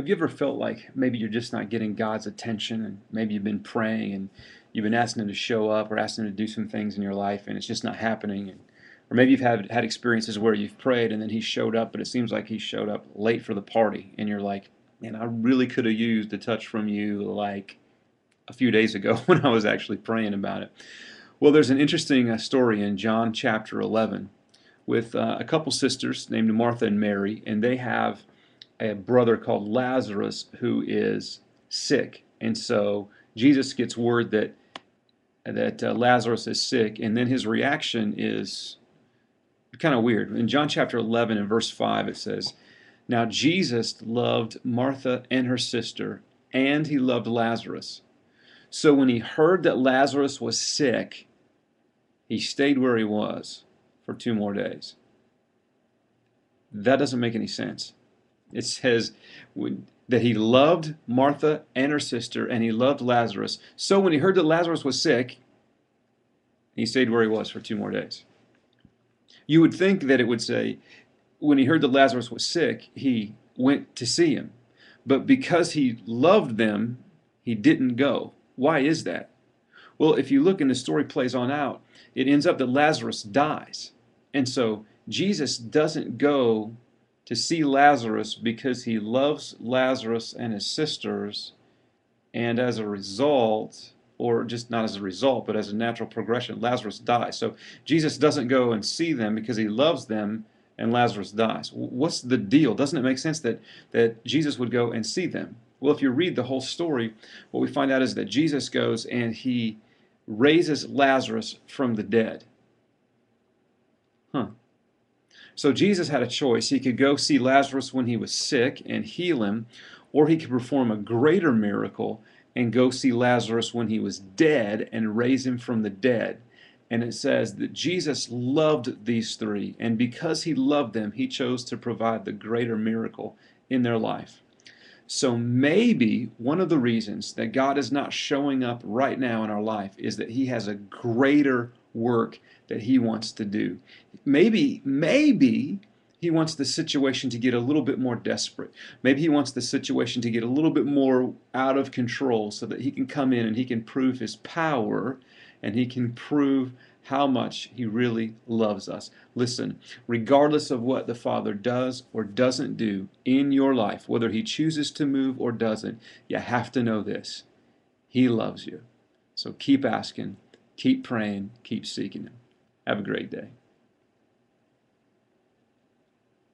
Have you ever felt like maybe you're just not getting God's attention and maybe you've been praying and you've been asking Him to show up or asking Him to do some things in your life and it's just not happening? And, or maybe you've had, had experiences where you've prayed and then He showed up, but it seems like He showed up late for the party and you're like, man, I really could have used a touch from you like a few days ago when I was actually praying about it. Well, there's an interesting uh, story in John chapter 11 with uh, a couple sisters named Martha and Mary, and they have a brother called Lazarus who is sick. And so Jesus gets word that that uh, Lazarus is sick, and then his reaction is kind of weird. In John chapter 11 and verse 5, it says, Now Jesus loved Martha and her sister, and he loved Lazarus. So when he heard that Lazarus was sick, he stayed where he was for two more days. That doesn't make any sense. It says that he loved Martha and her sister, and he loved Lazarus. So when he heard that Lazarus was sick, he stayed where he was for two more days. You would think that it would say, when he heard that Lazarus was sick, he went to see him. But because he loved them, he didn't go. Why is that? Well, if you look and the story plays on out, it ends up that Lazarus dies. And so Jesus doesn't go to see Lazarus because he loves Lazarus and his sisters, and as a result, or just not as a result, but as a natural progression, Lazarus dies. So Jesus doesn't go and see them because he loves them, and Lazarus dies. What's the deal? Doesn't it make sense that, that Jesus would go and see them? Well, if you read the whole story, what we find out is that Jesus goes and he raises Lazarus from the dead. Huh. So Jesus had a choice. He could go see Lazarus when he was sick and heal him, or he could perform a greater miracle and go see Lazarus when he was dead and raise him from the dead. And it says that Jesus loved these three, and because he loved them, he chose to provide the greater miracle in their life. So maybe one of the reasons that God is not showing up right now in our life is that he has a greater work that he wants to do. Maybe, maybe he wants the situation to get a little bit more desperate. Maybe he wants the situation to get a little bit more out of control so that he can come in and he can prove his power and he can prove how much he really loves us. Listen, regardless of what the Father does or doesn't do in your life, whether he chooses to move or doesn't, you have to know this. He loves you. So keep asking, keep praying, keep seeking him. Have a great day.